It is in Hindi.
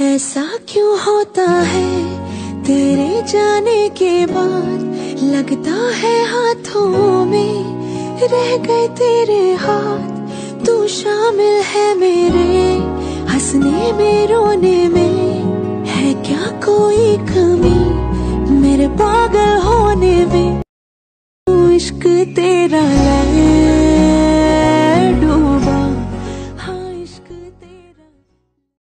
ऐसा क्यों होता है? तेरे जाने के बाद लगता है हाथों में रह गए तेरे हाथ। तू शामिल है मेरे हंसने में, रोने में। है क्या कोई कमी मेरे पागल होने में? इश्क तेरा लगे